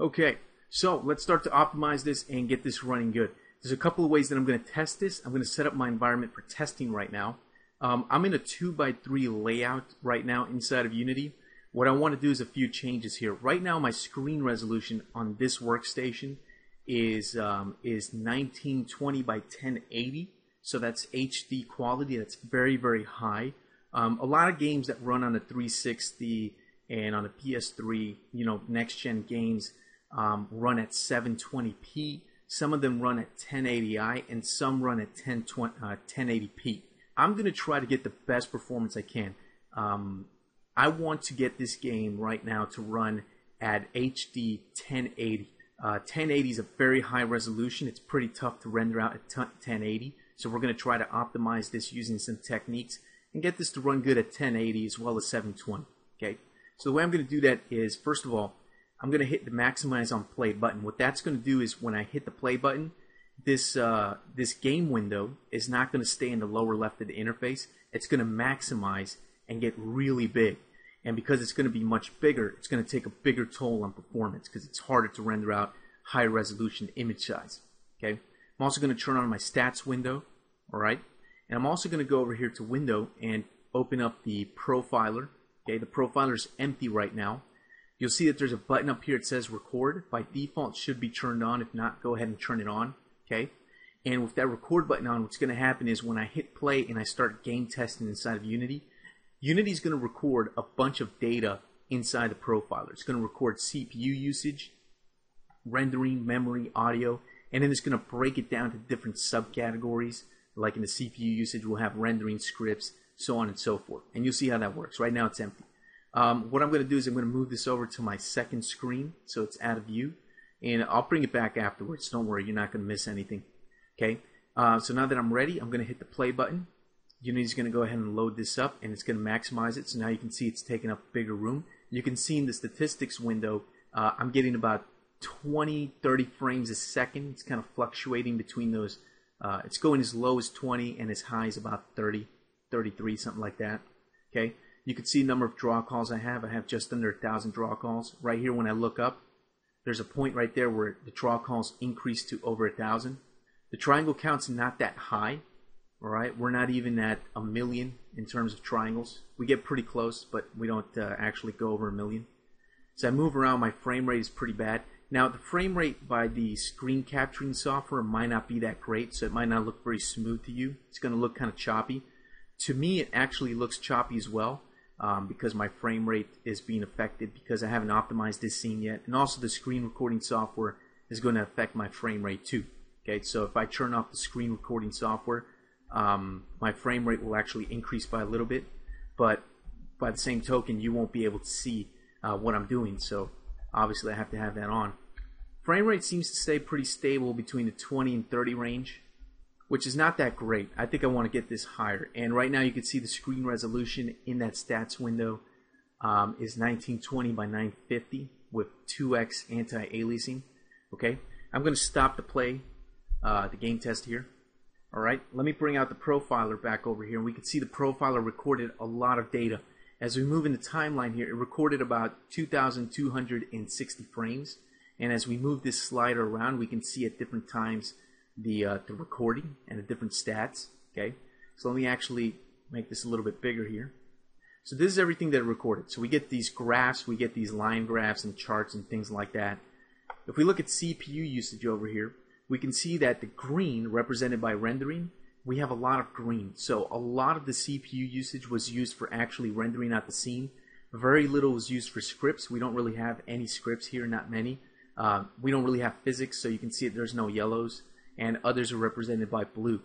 Okay, so let's start to optimize this and get this running good. There's a couple of ways that I'm going to test this. I'm going to set up my environment for testing right now. Um, I'm in a 2x3 layout right now inside of Unity. What I want to do is a few changes here. Right now, my screen resolution on this workstation is um, is 1920 by 1080. So that's HD quality. That's very, very high. Um, a lot of games that run on a 360 and on a PS3, you know, next gen games um, run at 720p. Some of them run at 1080i, and some run at 1020, uh, 1080p. I'm going to try to get the best performance I can. Um, I want to get this game right now to run at HD 1080. Uh, 1080 is a very high resolution. It's pretty tough to render out at 1080. So we're going to try to optimize this using some techniques and get this to run good at 1080 as well as 720. Okay. So the way I'm going to do that is, first of all, I'm going to hit the maximize on play button. What that's going to do is when I hit the play button, this uh, this game window is not going to stay in the lower left of the interface. It's going to maximize and get really big. And because it's going to be much bigger, it's going to take a bigger toll on performance because it's harder to render out high resolution image size. Okay. I'm also going to turn on my stats window. All right. And I'm also going to go over here to window and open up the profiler. Okay. The profiler is empty right now. You'll see that there's a button up here that says record. By default, should be turned on. If not, go ahead and turn it on. Okay. And with that record button on, what's going to happen is when I hit play and I start game testing inside of Unity, Unity is going to record a bunch of data inside the profiler. It's going to record CPU usage, rendering, memory, audio, and then it's going to break it down to different subcategories. Like in the CPU usage, we'll have rendering scripts, so on and so forth. And you'll see how that works. Right now it's empty. Um, what I'm going to do is I'm going to move this over to my second screen so it's out of view. And I'll bring it back afterwards. Don't worry, you're not going to miss anything. Okay, uh, so now that I'm ready, I'm going to hit the play button. Unity's going to go ahead and load this up and it's going to maximize it. So now you can see it's taking up bigger room. You can see in the statistics window, uh, I'm getting about 20, 30 frames a second. It's kind of fluctuating between those. Uh, it's going as low as 20 and as high as about 30, 33, something like that. Okay. You can see the number of draw calls I have. I have just under a thousand draw calls. Right here, when I look up, there's a point right there where the draw calls increase to over a thousand. The triangle count's not that high. All right, we're not even at a million in terms of triangles. We get pretty close, but we don't uh, actually go over a million. So I move around, my frame rate is pretty bad. Now, the frame rate by the screen capturing software might not be that great, so it might not look very smooth to you. It's going to look kind of choppy. To me, it actually looks choppy as well um, because my frame rate is being affected because I haven't optimized this scene yet. And also the screen recording software is going to affect my frame rate too. Okay, so if I turn off the screen recording software, um, my frame rate will actually increase by a little bit. But by the same token, you won't be able to see uh, what I'm doing. So obviously I have to have that on. Frame rate seems to stay pretty stable between the 20 and 30 range which is not that great. I think I want to get this higher. And right now you can see the screen resolution in that stats window um, is 1920 by 950 with 2x anti-aliasing. Okay, I'm going to stop the play, uh, the game test here. All right, let me bring out the profiler back over here. And we can see the profiler recorded a lot of data. As we move in the timeline here, it recorded about 2,260 frames. And as we move this slider around, we can see at different times the uh, the recording and the different stats. Okay, so let me actually make this a little bit bigger here. So this is everything that recorded. So we get these graphs, we get these line graphs and charts and things like that. If we look at CPU usage over here, we can see that the green represented by rendering, we have a lot of green. So a lot of the CPU usage was used for actually rendering out the scene. Very little was used for scripts. We don't really have any scripts here, not many. Uh, we don't really have physics, so you can see that there's no yellows and others are represented by blue.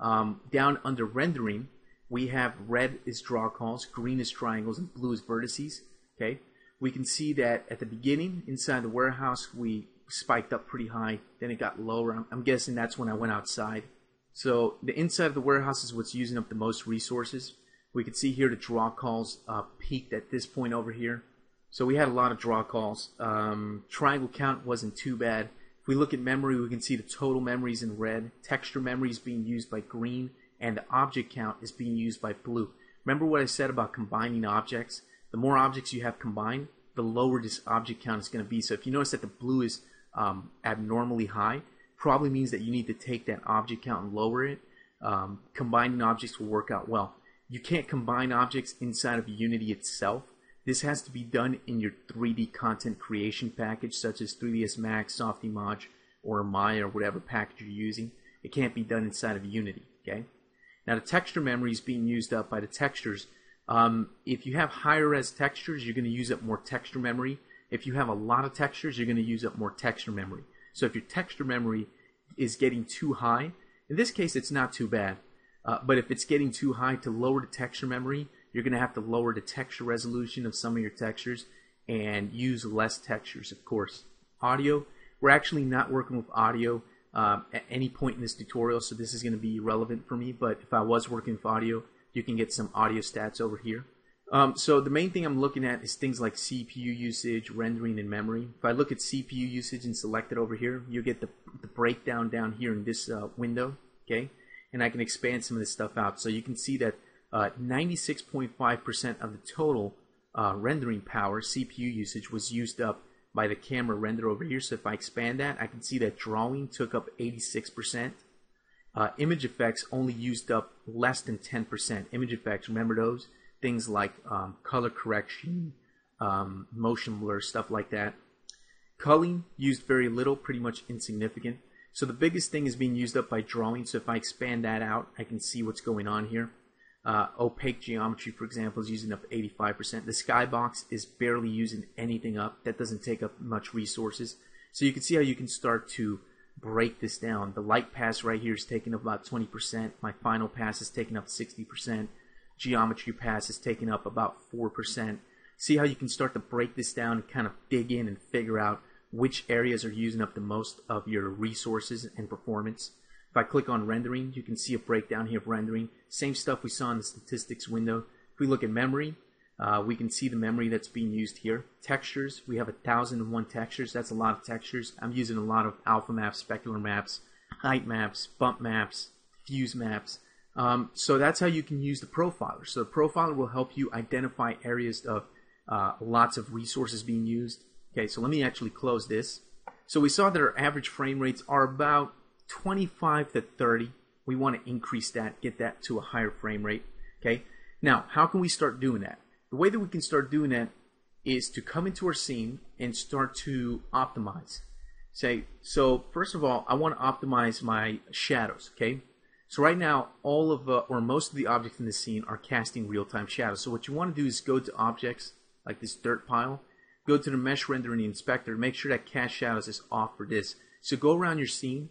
Um, down under rendering, we have red is draw calls, green is triangles, and blue is vertices. Okay, we can see that at the beginning inside the warehouse we spiked up pretty high, then it got lower. I'm, I'm guessing that's when I went outside. So the inside of the warehouse is what's using up the most resources. We can see here the draw calls uh, peaked at this point over here. So we had a lot of draw calls. Um, triangle count wasn't too bad. If we look at memory, we can see the total memories in red, texture memory is being used by green, and the object count is being used by blue. Remember what I said about combining objects? The more objects you have combined, the lower this object count is going to be. So if you notice that the blue is um, abnormally high, probably means that you need to take that object count and lower it. Um, combining objects will work out well. You can't combine objects inside of Unity itself. This has to be done in your 3D content creation package, such as 3ds Max, Softimage, or Maya, or whatever package you're using. It can't be done inside of Unity. Okay. Now the texture memory is being used up by the textures. Um, if you have higher res textures, you're going to use up more texture memory. If you have a lot of textures, you're going to use up more texture memory. So if your texture memory is getting too high, in this case, it's not too bad. Uh, but if it's getting too high to lower the texture memory, you're going to have to lower the texture resolution of some of your textures and use less textures, of course. Audio, we're actually not working with audio um, at any point in this tutorial, so this is going to be relevant for me. But if I was working with audio, you can get some audio stats over here. Um, so the main thing I'm looking at is things like CPU usage, rendering, and memory. If I look at CPU usage and select it over here, you get the, the breakdown down here in this uh, window, okay? And I can expand some of this stuff out. So you can see that 96.5% uh, of the total uh, rendering power, CPU usage, was used up by the camera render over here. So if I expand that, I can see that drawing took up 86%. Uh, image effects only used up less than 10%. Image effects, remember those? Things like um, color correction, um, motion blur, stuff like that. Culling used very little, pretty much insignificant. So the biggest thing is being used up by drawing. So if I expand that out, I can see what's going on here. Uh, opaque geometry, for example, is using up 85%. The skybox is barely using anything up. That doesn't take up much resources. So you can see how you can start to break this down. The light pass right here is taking up about 20%. My final pass is taking up 60%. Geometry pass is taking up about 4%. See how you can start to break this down and kind of dig in and figure out which areas are using up the most of your resources and performance. If I click on rendering, you can see a breakdown here of rendering. Same stuff we saw in the statistics window. If we look at memory, uh, we can see the memory that's being used here. Textures, we have a thousand and one textures. That's a lot of textures. I'm using a lot of alpha maps, specular maps, height maps, bump maps, fuse maps. Um, so that's how you can use the profiler. So the profiler will help you identify areas of uh, lots of resources being used. Okay, so let me actually close this. So we saw that our average frame rates are about 25 to 30. We want to increase that, get that to a higher frame rate. Okay. Now, how can we start doing that? The way that we can start doing that is to come into our scene and start to optimize. Say, so first of all, I want to optimize my shadows. Okay. So right now, all of the, or most of the objects in the scene are casting real-time shadows. So what you want to do is go to objects like this dirt pile, go to the mesh rendering inspector, make sure that cast shadows is off for this. So go around your scene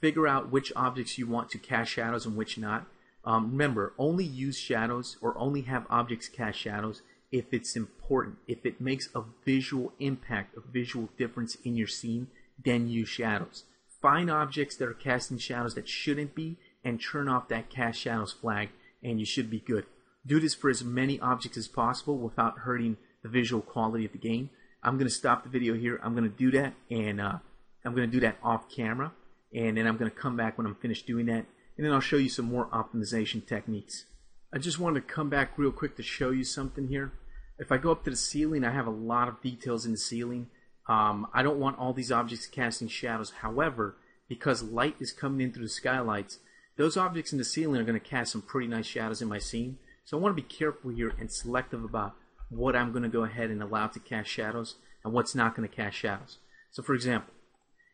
figure out which objects you want to cast shadows and which not. Um, remember, only use shadows or only have objects cast shadows if it's important. If it makes a visual impact, a visual difference in your scene, then use shadows. Find objects that are casting shadows that shouldn't be and turn off that cast shadows flag and you should be good. Do this for as many objects as possible without hurting the visual quality of the game. I'm going to stop the video here. I'm going to do that and uh, I'm going to do that off camera and then I'm going to come back when I'm finished doing that and then I'll show you some more optimization techniques. I just wanted to come back real quick to show you something here. If I go up to the ceiling, I have a lot of details in the ceiling. Um, I don't want all these objects casting shadows. However, because light is coming in through the skylights, those objects in the ceiling are going to cast some pretty nice shadows in my scene. So I want to be careful here and selective about what I'm going to go ahead and allow to cast shadows and what's not going to cast shadows. So for example,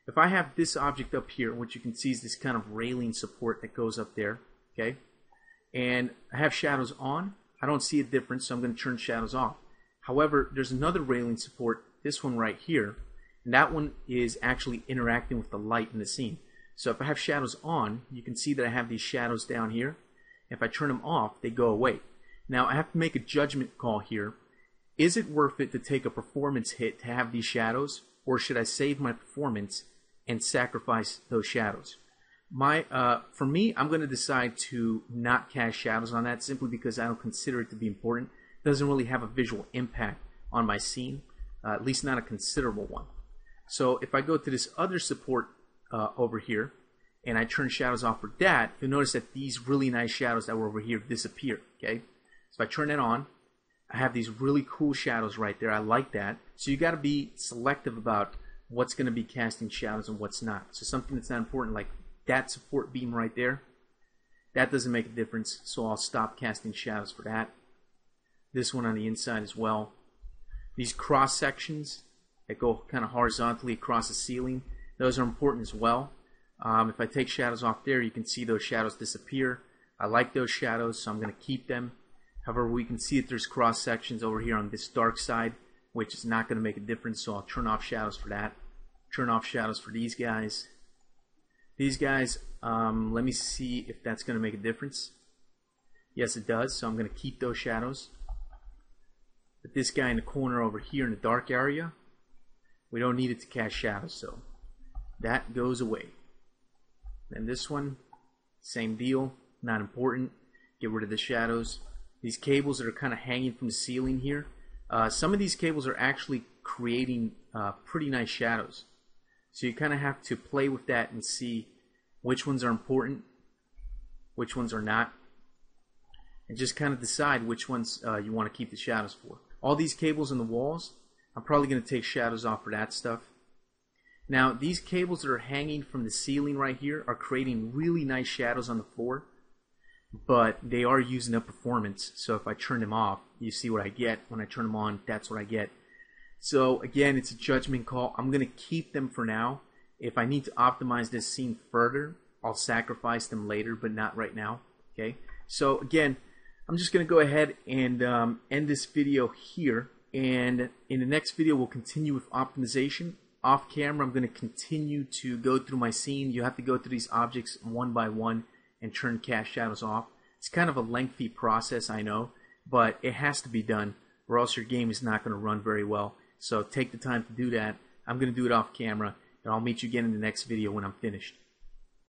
if I have this object up here, what you can see is this kind of railing support that goes up there, okay, and I have shadows on, I don't see a difference, so I'm going to turn shadows off. However, there's another railing support, this one right here, and that one is actually interacting with the light in the scene. So if I have shadows on, you can see that I have these shadows down here. If I turn them off, they go away. Now I have to make a judgment call here. Is it worth it to take a performance hit to have these shadows, or should I save my performance and sacrifice those shadows. My, uh, for me, I'm going to decide to not cast shadows on that simply because I don't consider it to be important. It doesn't really have a visual impact on my scene, uh, at least not a considerable one. So if I go to this other support uh, over here and I turn shadows off for that, you'll notice that these really nice shadows that were over here disappear. Okay, so if I turn it on, I have these really cool shadows right there. I like that. So you got to be selective about what's going to be casting shadows and what's not. So something that's not important, like that support beam right there, that doesn't make a difference. So I'll stop casting shadows for that. This one on the inside as well. These cross sections that go kind of horizontally across the ceiling, those are important as well. Um, if I take shadows off there, you can see those shadows disappear. I like those shadows, so I'm going to keep them. However, we can see that there's cross sections over here on this dark side, which is not going to make a difference, so I'll turn off shadows for that. Turn off shadows for these guys. These guys, um, let me see if that's going to make a difference. Yes, it does, so I'm going to keep those shadows. But this guy in the corner over here in the dark area, we don't need it to cast shadows, so that goes away. And this one, same deal, not important. Get rid of the shadows. These cables that are kind of hanging from the ceiling here, uh, some of these cables are actually creating uh, pretty nice shadows. So you kind of have to play with that and see which ones are important, which ones are not, and just kind of decide which ones uh, you want to keep the shadows for. All these cables in the walls, I'm probably going to take shadows off for that stuff. Now, these cables that are hanging from the ceiling right here are creating really nice shadows on the floor, but they are using up performance. So if I turn them off, you see what I get. When I turn them on, that's what I get. So again, it's a judgment call. I'm going to keep them for now. If I need to optimize this scene further, I'll sacrifice them later, but not right now. Okay. So again, I'm just going to go ahead and um, end this video here. And in the next video, we'll continue with optimization off camera, I'm going to continue to go through my scene. You have to go through these objects one by one and turn cast shadows off. It's kind of a lengthy process, I know, but it has to be done or else your game is not going to run very well. So take the time to do that. I'm going to do it off camera, and I'll meet you again in the next video when I'm finished.